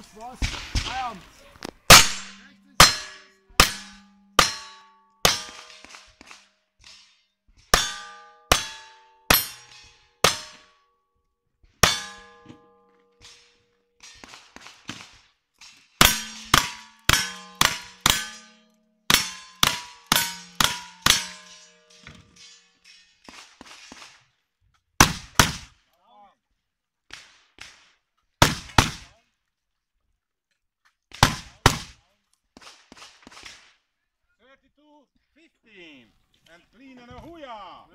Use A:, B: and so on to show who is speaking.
A: Ross, Ross. I
B: am. 15 and clean and a hooyah!